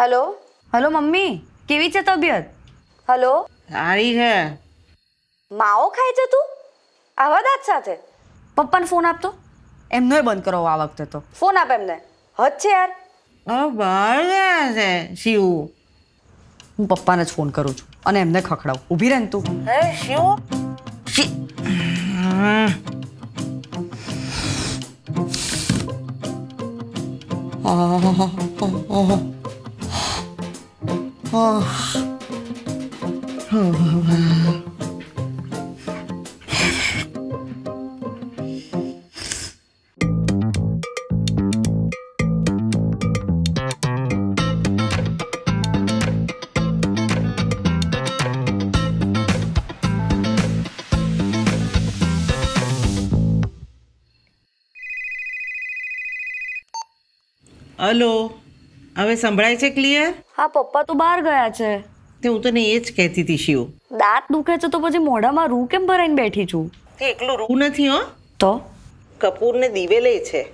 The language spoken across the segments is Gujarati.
હેલો? Hello mummy. કેવી છે તબિયત? હલો? સારી છે. માવો ખાય છે તું? આવા દાંત સાથે? પપ્પાને ફોન આપતો. એમનોય બંધ કરો આ વખતે તો. ફોન આપ એમને. હદ છે યાર. બહાર ગયા છે શિવ. હું પપ્પાને જ ફોન કરું છું અને એમને ખખડાવું. ઊભી રહે ને તું. હે શિવ? શિ- હમ. હલો હવે સંભળાય છે ક્લિયર હા પપ્પા તો બહાર ગયા છે. તે હું તને એ જ કહેતી હતી શિવ. દાંત દુખે છે તો પછી મોઢામાં રૂ કેમ ભરાઈને બેઠી છું? તે એકલું રૂ નથી હો. તો? કપૂરને દિવેલે છે.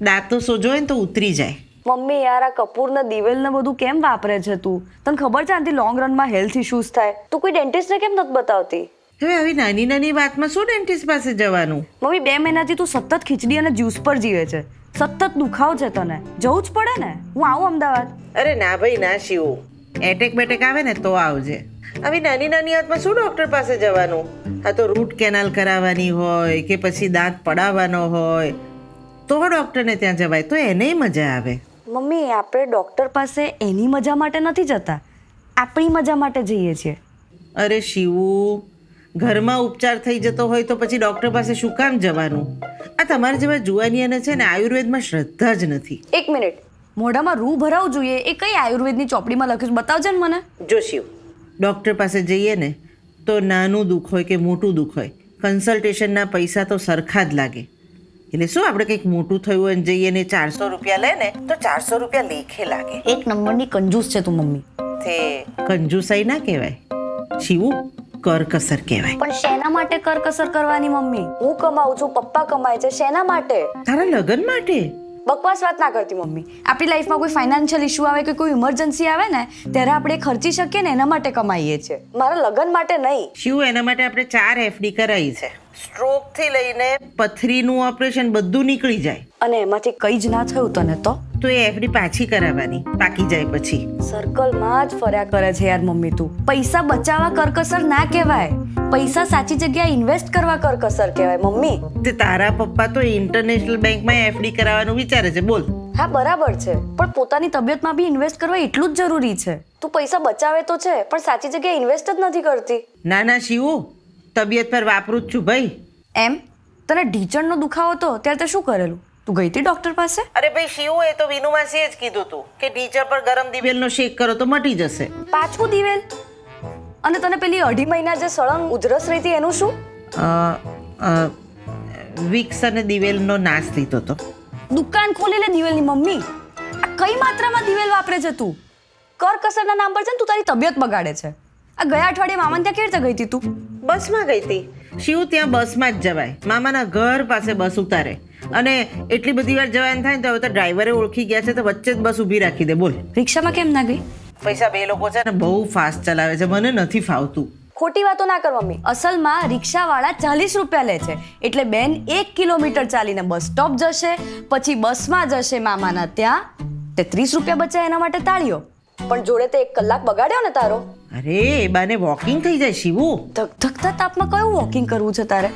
દાંતનો સોજો હોય ને તો ઉતરી જાય. મમ્મી યાર આ કપૂરને દિવેલને બધું કેમ વાપરે છે તું? તને ખબર છે આનાથી લોંગ રનમાં હેલ્થ ઇશ્યુઝ થાય? તું કોઈ ડેન્ટિસ્ટને કેમ નથી બતાવતી? હવે આવી નાની નાની વાતમાં શું ડેન્ટિસ્ટ પાસે જવાનું? મમ્મી બે મહિનાથી તું સતત ખીચડી અને જ્યુસ પર જીવે છે. સતત દુખાવ છે તને. જવું જ પડે ને? હું આવું અમદાવાદ. અરે ના ભાઈ ના શિવ. એટેક બેટેક આવે ને તો આવજે. આવી નાની નાની વાતમાં શું ડૉક્ટર પાસે જવાનું? આ તો રૂટ કેનાલ કરાવવાની હોય કે પછી દાંત પડાવવાનો હોય. તો ડૉક્ટરને ત્યાં જવાય. તો એને મજા આવે. મમ્મી આપણે ડૉક્ટર પાસે એની મજા માટે નથી જતા. આપણી મજા માટે જઈએ છીએ. અરે શિવુ ઘરમાં ઉપચાર થઈ જતો હોય તો પછી ડૉક્ટર પાસે શું કામ જવાનું? આ તમારા જેવા જુવાનિયાને છે ને આયુર્વેદમાં શ્રદ્ધા જ નથી. એક મિનિટ. મોઢામાં રૂ ભરાવું જોઈએ એ કઈ આયુર્વેદની ચોપડીમાં લખ્યું છે? બતાવજે ને મને. જો શિવ ડૉક્ટર પાસે જઈએ ને તો નાનું દુઃખ હોય કે મોટું દુઃખ હોય કન્સલ્ટેશનના પૈસા તો સરખા જ લાગે. એટલે શું આપણે કંઈક મોટું થયું અને જઈએ ને ચારસો રૂપિયા લે ને તો ચારસો રૂપિયા લેખે લાગે. એક નંબરની કંજૂસ છે તું મમ્મી. તે કંજુસાઈ ના કહેવાય. શિવું કરકસર કહેવાય. પણ શેના માટે કરકસર કરવાની મમ્મી? હું કમાઉં છું પપ્પા કમાય છે શેના માટે? તારા લગ્ન માટે? બકવાસ વાત ના કરતી મમ્મી. આપણી લાઈફમાં કોઈ ફાઇનાન્શિયલ ઇશ્યુ આવે કે કોઈ ઇમરજન્સી આવે ને ત્યારે આપણે ખર્ચી શકીએ ને એના માટે કમાઈએ છીએ. મારા લગ્ન માટે નહીં. શિવ એના માટે આપણે ચાર એફડી કરાવી છે? સ્ટ્રોકથી લઈને પથરીનું ઓપરેશન બધું નીકળી જાય. અને એમાંથી કઈ જ ના થયું તને તો? તો એ એફડી પાછી કરાવવાની. પાકી જાય પછી. સર્કલમાં જ ફર્યા કરે છે યાર મમ્મી તું. પૈસા બચાવવા કરકસર ના કહેવાય. પૈસા સાચી જગ્યાએ ઇન્વેસ્ટ કરવા કરકસર કહેવાય મમ્મી. તે તારા પપ્પા તો ઇન્ટરનેશનલ બેંકમાં એફડી કરાવવાનું વિચારે છે બોલ. હા બરાબર છે. પણ પોતાની તબિયતમાં બી ઇન્વેસ્ટ કરવા એટલું જ જરૂરી છે. તું પૈસા બચાવે તો છે પણ સાચી જગ્યાએ ઇન્વેસ્ટ જ નથી કરતી. ના ના શિવ. તબિયત પર વાપરું જ છું ભાઈ. એમ? તને ઢીચણનો દુખાવો હતો ત્યારે તે શું કરેલું? તું ગઈ હતી ડોક્ટર પાસે? અરે ભાઈ શિવો એ તો વિનુમાસીએ જ કીધું તું કે ટીચર પર ગરમ દિવેલનો શેક કરો તો મટી જશે. પાછું દિવેલ? અને તને પેલી અઢી મહિના જે સળંગ ઉધરસ રહી હતી એનું શું? વિક્સ અને દિવેલનો નાશ લીધો તો. દુકાન ખોલી લે દિવેલની મમ્મી. આ કઈ માત્રામાં દિવેલ વાપરે છે તું? કર કસરના નામ પર છે ને તું તારી તબિયત બગાડે છે. આ ગયા અઠવાડિયે મામાને ત્યાં કેવી રીતે ગઈ હતી તું? બસમાં ગઈ હતી. શિવ ત્યાં બસમાં જ જવાય. મામાના ઘર પાસે બસ ઉતારે. અને એટલી બધી વાર જવાનું થાય ને તો હવે તો ડ્રાઈવરે ઓળખી ગયા છે તો વચ્ચે જ બસ ઊભી રાખી દે. બોલ. રિક્ષામાં કેમ ના ગઈ? પૈસા બે લોકો છે ને બહુ ફાસ્ટ ચલાવે છે. મને નથી ફાવતું. ખોટી વાતો ના કર મમ્મી. અસલમાં રિક્ષાવાળા ચાલીસ રૂપિયા લે છે. એટલે બેન એક કિલોમીટર ચાલીને બસ સ્ટોપ જશે પછી બસમાં જશે મામાના ત્યાં તે ત્રીસ રૂપિયા બચાય એના માટે તાળીઓ. પણ જોડે તે એક કલાક બગાડ્યો ને તારો? અરે એ બાને વોકિંગ થઈ જાય શિવુ. ધકધકતા તાપમાં કયું વોકિંગ કરવું છે તારે?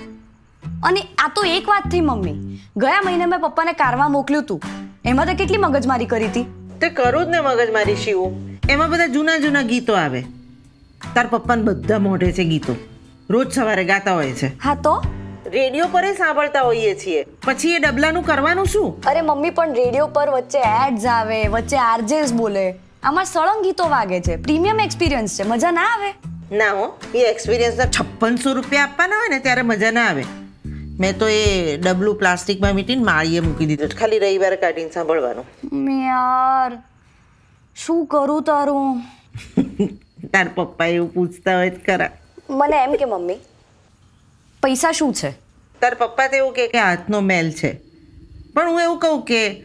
અને આ તો એક વાત થઈ મમ્મી. ગયા મહિને મેં પપ્પાને કારમાં મોકલ્યું હતું એમાં તે કેટલી મગજમારી કરી હતી તે કરું જ ને મગજમારી શિવું. એમાં બધા જૂના જૂના ગીતો આવે. તાર પપ્પાને બધા મોઢે છે ગીતો. રોજ સવારે ગાતા હોય છે. હા તો? રેડિયો પર સાંભળતા હોઈએ છીએ. પછી એ ડબલાનું કરવાનું શું? અરે મમ્મી પણ રેડિયો પર વચ્ચે એડ્સ આવે વચ્ચે આરજેસ બોલે. આમાં સળંગ ગીતો વાગે છે. પ્રીમિયમ એક્સપિરિયન્સ છે. મજા ના આવે? ના હો. એ એક્સપિરિયન્સના છપ્પનસો રૂપિયા આપવાના હોય ને ત્યારે મજા ના આવે. મેં તો એ ડબલું પ્લાસ્ટિકમાં મીટીને માળીએ મૂકી દીધું. ખાલી રવિવારે કાઢીને સાંભળવાનું. યાર. શું કરું તારું? તાર પપ્પા એવું પૂછતા હોય તો ખરા. મને એમ કે મમ્મી પૈસા શું છે? તાર પપ્પા તો એવું કહે કે હાથનો મેલ છે. પણ હું એવું કહું કે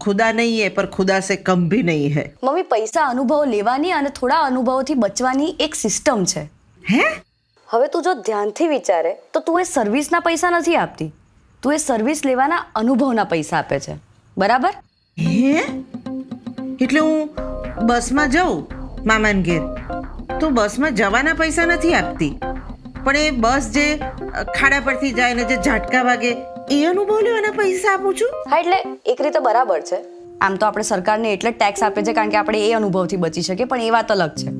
ખુદા નહીં હે પર ખુદા સે કમ ભી નહીં હે. મમ્મી પૈસા અનુભવ લેવાની અને થોડા અનુભવથી બચવાની એક સિસ્ટમ છે. હે? હવે તું જો ધ્યાનથી વિચારે તો તું એ સર્વિસના પૈસા નથી આપતી. તું એ સર્વિસ લેવાના અનુભવના પૈસા આપે છે. બરાબર? હે? એટલે હું બસમાં જાઉં મામાન ઘેર. તો બસમાં જવાના પૈસા નથી આપતી. પણ એ બસ જે ખાડા પરથી જાય ને જે ઝાટકા વાગે, એ અનુભવ લેવાના પૈસા આપું છું? હા, એટલે એક રીતે બરાબર છે. આમ તો આપણે સરકારને એટલે ટેક્સ આપે છે કારણ કે આપણે એ અનુભવથી બચી શકીએ, પણ એ વાત અલગ છે.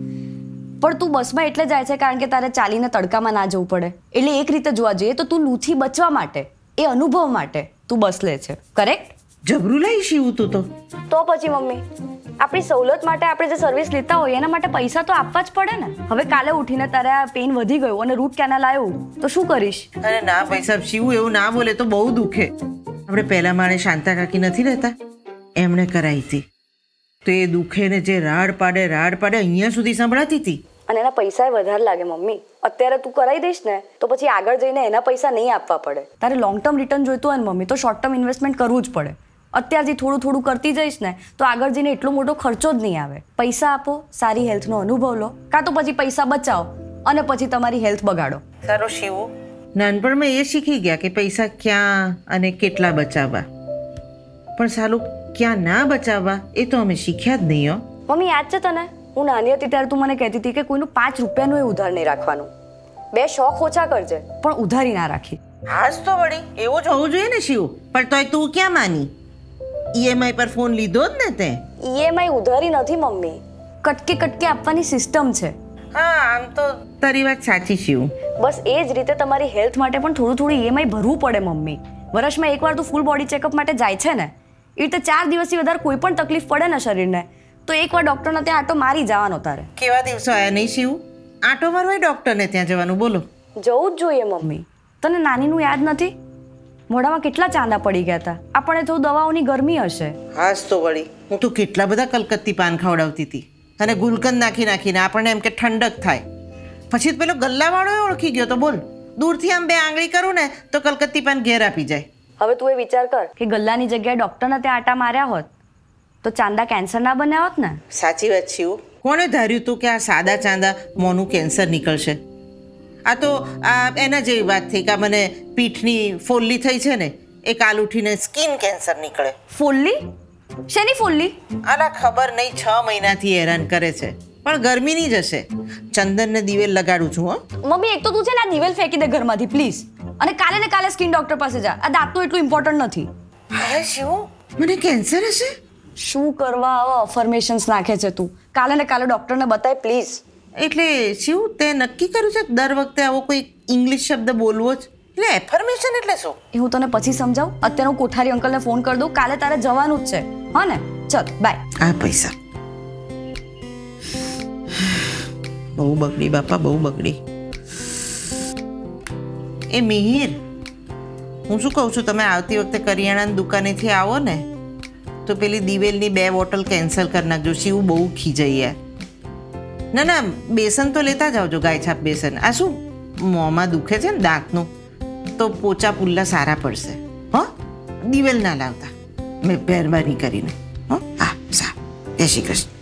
પણ તું બસમાં એટલે જાય છે કારણ કે તારે ચાલીને તડકામાં ના જવું પડે. એટલે એક રીતે જોવા જઈએ તો તું લૂથી બચવા માટે, એ અનુભવ માટે તું બસ લે છે. કરેક્ટ જબરું લઈ શીવું તું તો. તો પછી મમ્મી આપણી સવલત માટે આપણે જે સર્વિસ લેતા હોઈએ એના માટે પૈસા તો આપવા જ પડે ને. હવે કાલે ઉઠીને તારે આ પેન વધી ગયું અને રૂટ કેનાલ આવ્યું તો શું કરીશ? અરે ના પૈસા શીવું એવું ના બોલે તો બહુ દુખે. આપણે પહેલા મારે શાંતા કાકી નથી રહેતા. એમણે કરાવી હતી. તો એ દુખે ને જે રાડ પાડે રાડ પાડે અહીંયા સુધી સંભળાતી હતી. અને એના પૈસા વધારે લાગે મમ્મી. અત્યારે તું કરાવી દઈશ ને તો પછી આગળ જઈને એના પૈસા નહીં આપવા પડે. તારે લોંગ ટર્મ રિટર્ન જોઈતું હોય ને મમ્મી તો શોર્ટ ટર્મ ઇન્વેસ્ટમેન્ટ કરવું જ પડે. અત્યારથી થોડું થોડું કરતી જઈશ ને તો આગળ જઈને એટલો મોટો ખર્ચો જ નહીં આવે. પૈસા આપો સારી હેલ્થનો અનુભવ લો. કાં તો પછી પૈસા બચાવો અને પછી તમારી હેલ્થ બગાડો. સારો શિવ. નાનપણમાં એ શીખી ગયા કે પૈસા ક્યાં અને કેટલા બચાવવા. પણ સાલું ક્યાં ના બચાવવા એ તો અમે શીખ્યા જ નહીં હો. મમ્મી યાદ છે તને? હું નાની હતી ત્યારે તું મને કહેતી હતી કે કોઈનું પાંચ રૂપિયાનું એ ઉધાર નહીં રાખવાનું. બે શોખ ઓછા કરજે પણ ઉધારી ના રાખી. હાજ તો વળી એવું જ હોવું જોઈએ ને શિવ. પણ તોય તું ક્યાં માની? ઈએમઆઈ પર ફોન લીધો જ ને તે? ઈએમઆઈ ઉધારી નથી મમ્મી. કટકે કટકે આપવાની સિસ્ટમ છે. હા આમ તો તારી વાત સાચી શિવ બસ એ જ રીતે તમારી હેલ્થ માટે પણ થોડું થોડું ઈએમઆઈ ભરવું પડે મમ્મી. વર્ષમાં એકવાર તું ફૂલ બોડી ચેકઅપ માટે જાય છે ને. એ રીતે ચાર દિવસથી વધારે કોઈ પણ તકલીફ પડે ને શરીરને. તો એકવાર ડૉક્ટરને ત્યાં આટો મારી જવાનો તારે. કેવા દિવસો આવ્યા નહીં શિવ? આટો મારવાય ડૉક્ટરને ત્યાં જવાનું? બોલો. જવું જ જોઈએ મમ્મી. તને નાનીનું યાદ નથી? મોઢામાં કેટલા ચાંદા પડી ગયા હતા? આપણે તો દવાઓની ગરમી હશે. હાસ તો વળી. હું તો કેટલા બધા કલકત્તી પાન ખવડાવતી હતી. અને ગુલકંદ નાખી નાખીને આપણને એમ કે ઠંડક થાય. પછી તો પેલો ગલ્લાવાળો ઓળખી ગયો તો બોલ. દૂરથી આમ બે આંગળી કરું ને તો કલકત્તી પાન ઘેર આપી જાય. હવે તું એ વિચાર કર. કે ગલ્લાની જગ્યાએ ડૉક્ટરને ત્યાં આટા માર્યા હોત તો ચાંદા કેન્સર ના બન્યા હોત ને? સાચી વાત છે કોણે ધાર્યું તું કે આ સાદા ચાંદા મોંનું કેન્સર નીકળશે? આ તો આ એના જેવી વાત થઈ કે આ મને પીઠની ફોલ્લી થઈ છે ને એ કાલ ઉઠીને સ્કિન કેન્સર નીકળે. ફોલ્લી? શેની ફોલ્લી? આના ખબર નહીં છ મહિનાથી હેરાન કરે છે. પણ ગરમીની જ હશે. ચંદનને દિવેલ લગાડું છું હો. મમ્મી એક તો તું છે ને આ દિવેલ ફેંકી દે ઘરમાંથી પ્લીઝ. અને કાલે ને કાલે સ્કિન ડોક્ટર પાસે જા. આ દાંતનું એટલું ઇમ્પોર્ટન્ટ નથી. હે શું? મને કેન્સર હશે? શું કરવા આવા અફર્મેશન્સ નાખે છે તું? કાલે ને કાલે ડોક્ટરને બતાય પ્લીઝ. એટલે શિવ તે નક્કી કર્યું છે કે દર વખતે આવો કોઈ ઇંગ્લિશ શબ્દ બોલવો જ? એટલે એફર્મેશન એટલે શું? એ હું તને પછી સમજાવું. અત્યારે હું કોઠારી અંકલને ફોન કરી દઉં. કાલે તારે જવાનું જ છે. હા ને? ચલ બાય આ પૈસા. બહુ બગડી બાપા બહુ બગડી. એ મિહિર હું શું કહું છું? તમે આવતી વખતે કરિયાણાની દુકાનેથી આવો ને તો પેલી દિવેલની બે બોટલ કેન્સલ કરી નાખજો. શિવ બહુ ખીજાઈ યાર ના ના, બેસન તો લેતા જ આવજો, ગાય છાપ બેસન. આ શું, મોંમાં દુખે છે ને દાંતનું? તો પોચા પુલ્લા સારા પડશે. હો, દિવેલ ના લાવતા. મેં મહેરબાની કરીને. હો હા સા, જય શ્રી કૃષ્ણ.